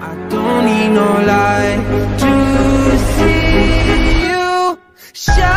I don't need no light to see you shine.